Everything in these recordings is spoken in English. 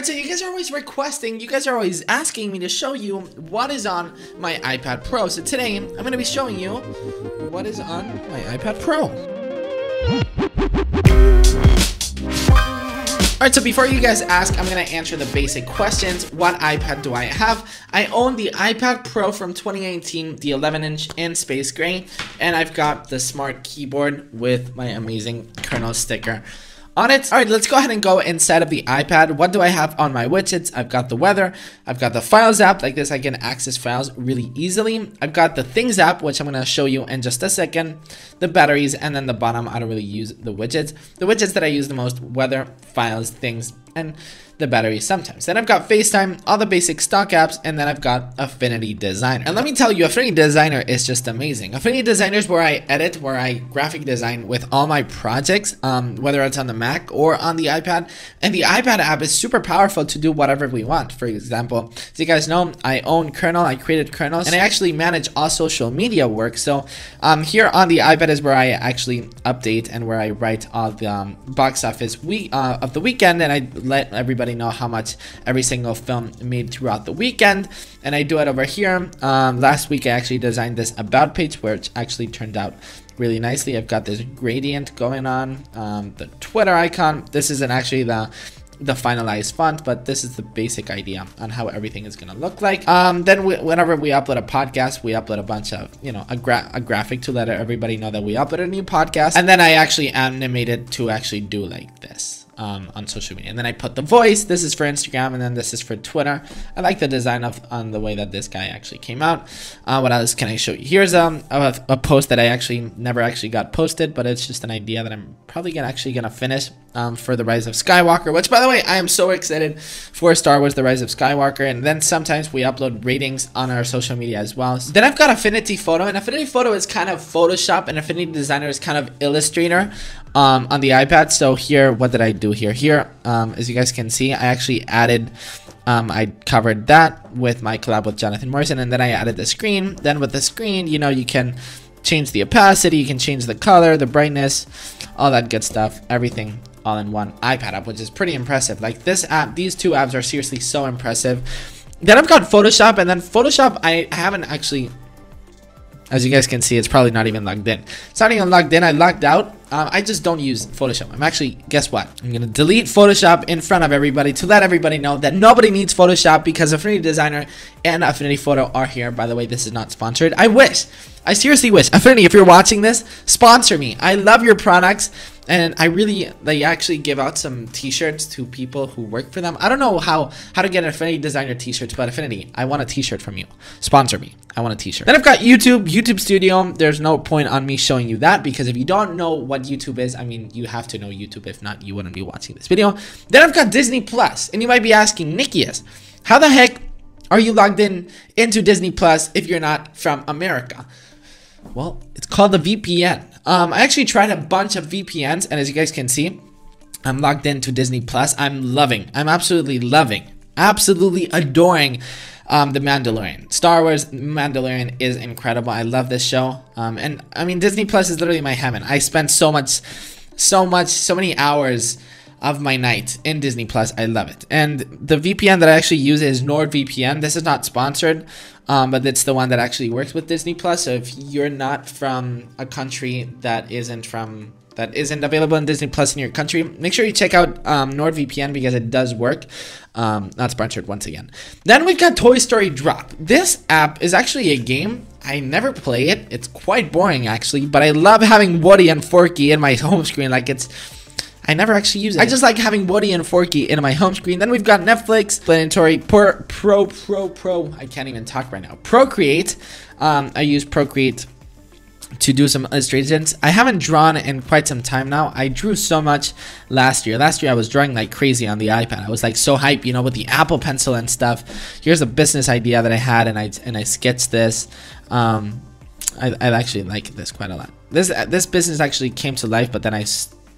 Alright, so you guys are always requesting, you guys are always asking me to show you what is on my iPad Pro. So today, I'm going to be showing you what is on my iPad Pro. Alright, so before you guys ask, I'm going to answer the basic questions. What iPad do I have? I own the iPad Pro from 2018, the 11 inch in space gray, and I've got the smart keyboard with my amazing kernel sticker on it. All right, let's go ahead and go inside of the iPad. What do I have on my widgets? I've got the weather. I've got the files app. Like this, I can access files really easily. I've got the things app, which I'm going to show you in just a second. The batteries, and then the bottom, I don't really use the widgets. The widgets that I use the most, weather, files, things, and the battery sometimes. Then I've got FaceTime, all the basic stock apps, and then I've got Affinity Designer. And let me tell you, Affinity Designer is just amazing. Affinity Designer is where I edit, where I graphic design with all my projects, um, whether it's on the Mac or on the iPad. And the iPad app is super powerful to do whatever we want. For example, as you guys know, I own Kernel, I created Kernels, and I actually manage all social media work. So um, here on the iPad is where I actually update and where I write all the um, box office week uh, of the weekend, and I let everybody know how much every single film made throughout the weekend. And I do it over here. Um, last week I actually designed this about page, which actually turned out really nicely. I've got this gradient going on, um, the Twitter icon. This isn't actually the the finalized font, but this is the basic idea on how everything is going to look like. Um, then we, whenever we upload a podcast, we upload a bunch of, you know, a, gra a graphic to let everybody know that we upload a new podcast. And then I actually animate it to actually do like this um, on social media. And then I put the voice. This is for Instagram, and then this is for Twitter. I like the design of on the way that this guy actually came out. Uh, what else can I show you? Here's um, a, a post that I actually never actually got posted, but it's just an idea that I'm probably gonna actually gonna finish um, for the Rise of Skywalker. Which, by the way, I am so excited for Star Wars: The Rise of Skywalker. And then sometimes we upload ratings on our social media as well. So then I've got Affinity Photo, and Affinity Photo is kind of Photoshop, and Affinity Designer is kind of Illustrator um, on the iPad. So here, what did I do here? Here, um, as you guys can see, I actually added, um, I covered that with my collab with Jonathan Morrison, and then I added the screen. Then with the screen, you know, you can change the opacity, you can change the color, the brightness, all that good stuff, everything all in one iPad app, which is pretty impressive. Like this app, these two apps are seriously so impressive. Then I've got Photoshop, and then Photoshop, I haven't actually as you guys can see, it's probably not even logged in. It's not even logged in. I logged out. Um, I just don't use Photoshop. I'm actually, guess what? I'm going to delete Photoshop in front of everybody to let everybody know that nobody needs Photoshop because Affinity Designer and Affinity Photo are here. By the way, this is not sponsored. I wish. I seriously wish. Affinity, if you're watching this, sponsor me. I love your products. And I really, they actually give out some t-shirts to people who work for them. I don't know how, how to get Affinity Designer t-shirts, but Affinity, I want a t-shirt from you. Sponsor me. I want a t-shirt. Then I've got YouTube, YouTube Studio. There's no point on me showing you that because if you don't know what YouTube is, I mean, you have to know YouTube. If not, you wouldn't be watching this video. Then I've got Disney Plus, and you might be asking, Nikias, how the heck are you logged in into Disney Plus if you're not from America? Well, it's called the VPN. Um, I actually tried a bunch of VPNs, and as you guys can see, I'm logged into Disney Plus. I'm loving, I'm absolutely loving, absolutely adoring um, The Mandalorian. Star Wars Mandalorian is incredible. I love this show. Um, and I mean, Disney Plus is literally my heaven. I spend so much, so much, so many hours of my night in Disney Plus. I love it. And the VPN that I actually use is NordVPN. This is not sponsored, um, but it's the one that actually works with Disney Plus. So if you're not from a country that isn't from that isn't available in Disney Plus in your country, make sure you check out um, NordVPN because it does work. Um, not sponsored once again. Then we've got Toy Story Drop. This app is actually a game. I never play it. It's quite boring actually, but I love having Woody and Forky in my home screen. Like it's I never actually use it. I just like having Woody and Forky in my home screen. Then we've got Netflix, Planetary, Pro, Pro, Pro, Pro. I can't even talk right now. Procreate. Um, I use Procreate to do some illustrations. I haven't drawn in quite some time now. I drew so much last year. Last year I was drawing like crazy on the iPad. I was like so hype, you know, with the Apple Pencil and stuff. Here's a business idea that I had, and I and I sketched this. Um, I, I actually like this quite a lot. This this business actually came to life, but then I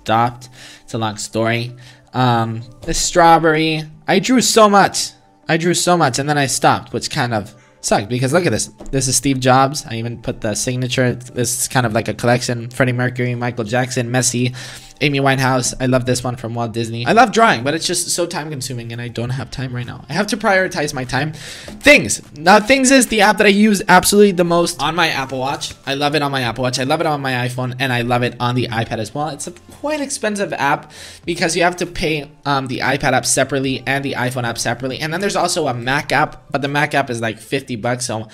stopped. It's a long story. Um, the strawberry. I drew so much. I drew so much, and then I stopped, which kind of sucked because look at this. This is Steve Jobs. I even put the signature. This is kind of like a collection. Freddie Mercury, Michael Jackson, Messi, Amy Winehouse. I love this one from Walt Disney. I love drawing, but it's just so time consuming and I don't have time right now. I have to prioritize my time. Things. Now, Things is the app that I use absolutely the most on my Apple Watch. I love it on my Apple Watch. I love it on my iPhone and I love it on the iPad as well. It's a quite expensive app because you have to pay um, the iPad app separately and the iPhone app separately. And then there's also a Mac app, but the Mac app is like 50 bucks. So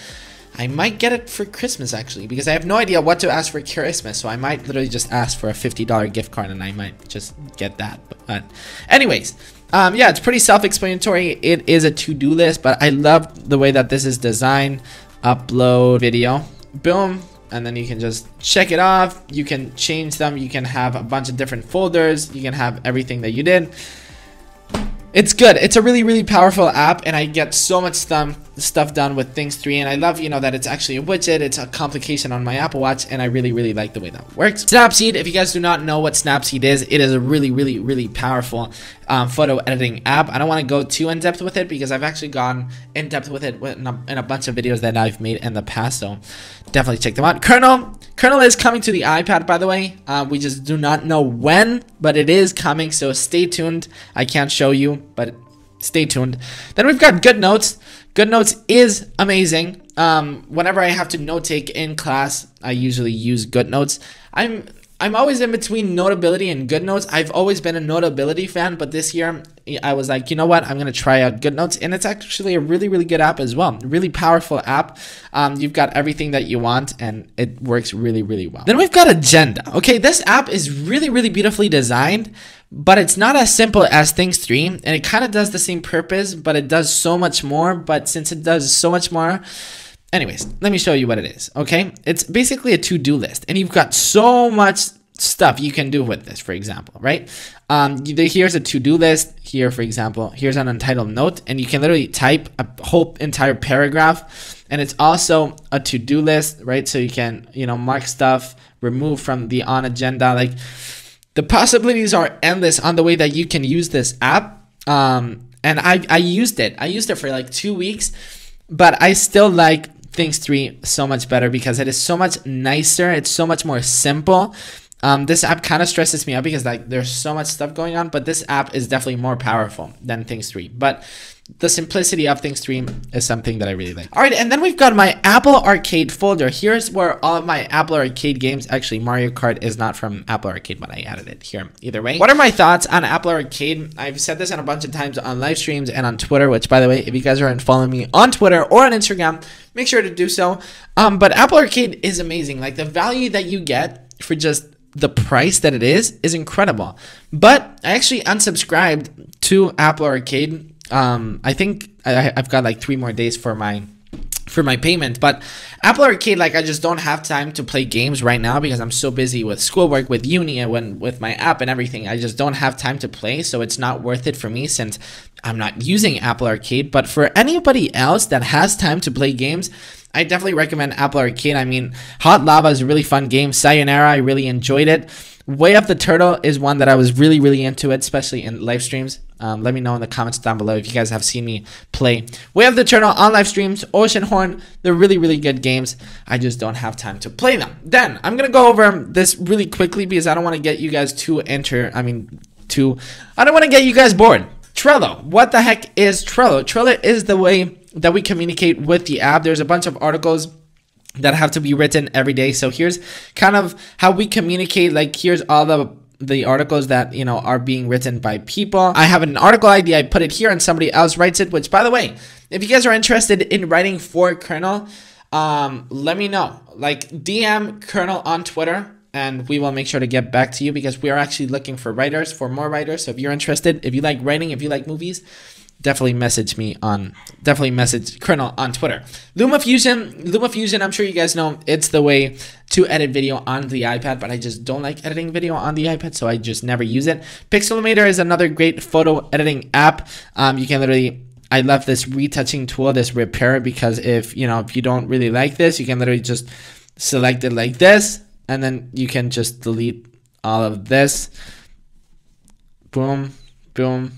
I might get it for Christmas actually because I have no idea what to ask for Christmas. So I might literally just ask for a $50 gift card and I might just get that. But anyways, um, yeah, it's pretty self-explanatory. It is a to-do list, but I love the way that this is designed. Upload video, boom, and then you can just check it off. You can change them. You can have a bunch of different folders. You can have everything that you did. It's good. It's a really, really powerful app, and I get so much stuff done with Things 3, and I love, you know, that it's actually a widget. It's a complication on my Apple Watch, and I really, really like the way that works. Snapseed, if you guys do not know what Snapseed is, it is a really, really, really powerful um, photo editing app. I don't want to go too in-depth with it because I've actually gone in-depth with it in a, in a bunch of videos that I've made in the past, so definitely check them out. Kernel, Kernel is coming to the iPad, by the way. Uh, we just do not know when, but it is coming, so stay tuned. I can't show you, but stay tuned. Then we've got GoodNotes. GoodNotes is amazing. Um, whenever I have to note take in class, I usually use GoodNotes. I'm I'm always in between Notability and GoodNotes. I've always been a Notability fan, but this year I was like, you know what? I'm gonna try out GoodNotes, and it's actually a really, really good app as well. Really powerful app. Um, you've got everything that you want, and it works really, really well. Then we've got Agenda. Okay, this app is really, really beautifully designed, but it's not as simple as Things 3, and it kind of does the same purpose, but it does so much more. But since it does so much more, anyways, let me show you what it is, okay? It's basically a to-do list, and you've got so much stuff you can do with this, for example, right? Um, here's a to-do list. Here, for example, here's an untitled note, and you can literally type a whole entire paragraph. And it's also a to-do list, right? So you can, you know, mark stuff, remove from the on agenda. Like the possibilities are endless on the way that you can use this app. Um, and I, I used it. I used it for like two weeks, but I still like Things 3 so much better because it is so much nicer. It's so much more simple um, this app kind of stresses me out because like there's so much stuff going on, but this app is definitely more powerful than Things 3. But the simplicity of Things 3 is something that I really like. All right, and then we've got my Apple Arcade folder. Here's where all of my Apple Arcade games, actually Mario Kart is not from Apple Arcade, but I added it here either way. What are my thoughts on Apple Arcade? I've said this on a bunch of times on live streams and on Twitter, which by the way, if you guys aren't following me on Twitter or on Instagram, make sure to do so. Um, but Apple Arcade is amazing. Like the value that you get for just the price that it is is incredible. But I actually unsubscribed to Apple Arcade. Um, I think I, I've got like three more days for my for my payment. But Apple Arcade, like I just don't have time to play games right now because I'm so busy with schoolwork, with uni, and when, with my app and everything. I just don't have time to play, so it's not worth it for me since I'm not using Apple Arcade. But for anybody else that has time to play games, I definitely recommend Apple Arcade. I mean, Hot Lava is a really fun game. Sayonara, I really enjoyed it. Way of the Turtle is one that I was really, really into it, especially in live streams. Um, let me know in the comments down below if you guys have seen me play Way of the Turtle on live streams. Oceanhorn. they're really, really good games. I just don't have time to play them. Then I'm gonna go over this really quickly because I don't want to get you guys too enter. I mean, too. I don't want to get you guys bored. Trello. What the heck is Trello? Trello is the way that we communicate with the app. There's a bunch of articles that have to be written every day. So here's kind of how we communicate. Like here's all the the articles that you know are being written by people. I have an article ID. I put it here, and somebody else writes it. Which, by the way, if you guys are interested in writing for Kernel, um, let me know. Like DM Kernel on Twitter and we will make sure to get back to you because we are actually looking for writers, for more writers. So if you're interested, if you like writing, if you like movies, definitely message me on definitely message Kernel on Twitter. LumaFusion, LumaFusion, I'm sure you guys know it's the way to edit video on the iPad, but I just don't like editing video on the iPad, so I just never use it. Pixelmator is another great photo editing app. Um, you can literally I love this retouching tool, this repair, because if you know if you don't really like this, you can literally just select it like this, and then you can just delete all of this. Boom, boom,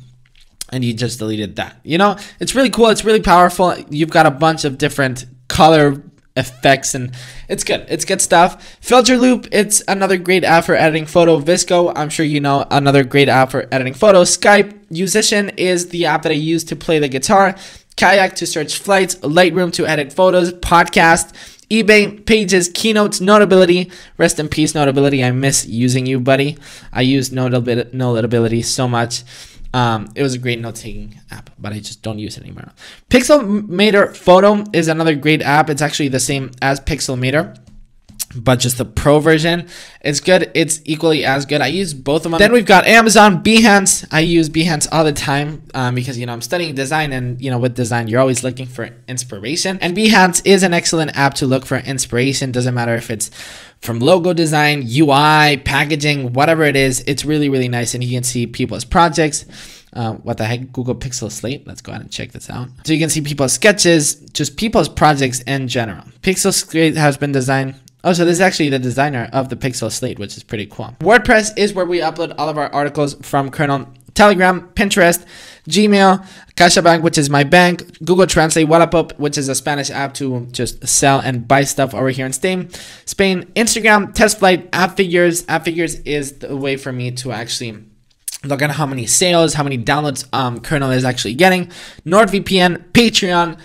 and you just deleted that. You know, it's really cool. It's really powerful. You've got a bunch of different color effects and it's good it's good stuff filter loop it's another great app for editing photo VSCO i'm sure you know another great app for editing photos skype Yousician is the app that i use to play the guitar kayak to search flights lightroom to edit photos podcast eBay, Pages, Keynotes, Notability. Rest in peace, Notability. I miss using you, buddy. I use Notability so much. Um, it was a great note taking app, but I just don't use it anymore. Pixelmator Photo is another great app. It's actually the same as Pixelmator but just the pro version it's good. It's equally as good. I use both of them. Then we've got amazon behance. I use behance all the time um, because you know i'm studying design and you know with design you're always looking for inspiration. And behance is an excellent app to look for inspiration. Doesn't matter if it's from logo design ui packaging whatever it is it's really really nice. And you can see people's projects. Uh, what the heck? Google pixel slate? Let's go ahead and check this out. So you can see people's sketches just people's projects in general. Pixel slate has been designed Oh, so this is actually the designer of the Pixel Slate, which is pretty cool. WordPress is where we upload all of our articles from Kernel, Telegram, Pinterest, Gmail, CaixaBank, which is my bank, Google Translate, Wallapop, which is a Spanish app to just sell and buy stuff over here in Spain, Spain, Instagram, TestFlight, App Figures. App Figures is the way for me to actually look at how many sales, how many downloads um, Kernel is actually getting, NordVPN, Patreon.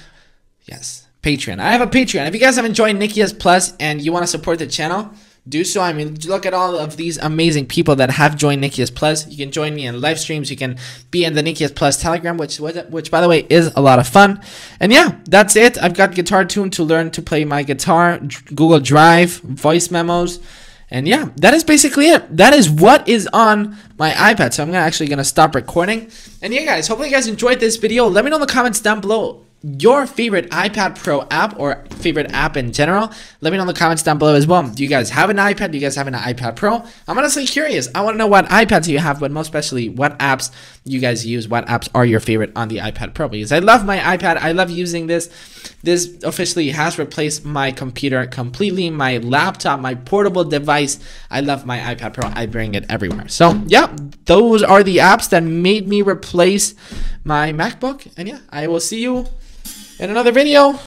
Yes, Patreon. I have a Patreon. If you guys have enjoyed Nikias Plus and you want to support the channel, do so. I mean, look at all of these amazing people that have joined Nikias Plus. You can join me in live streams. You can be in the Nikias Plus Telegram, which which by the way is a lot of fun. And yeah, that's it. I've got Guitar Tune to learn to play my guitar, Google Drive, voice memos. And yeah, that is basically it. That is what is on my iPad. So I'm actually going to stop recording. And yeah, guys, hopefully you guys enjoyed this video. Let me know in the comments down below your favorite iPad Pro app or favorite app in general. Let me know in the comments down below as well. Do you guys have an iPad? Do you guys have an iPad Pro? I'm honestly curious. I want to know what iPads you have, but most especially what apps you guys use. What apps are your favorite on the iPad Pro? Because I love my iPad. I love using this. This officially has replaced my computer completely, my laptop, my portable device. I love my iPad Pro. I bring it everywhere. So yeah, those are the apps that made me replace my MacBook. And yeah, I will see you in another video.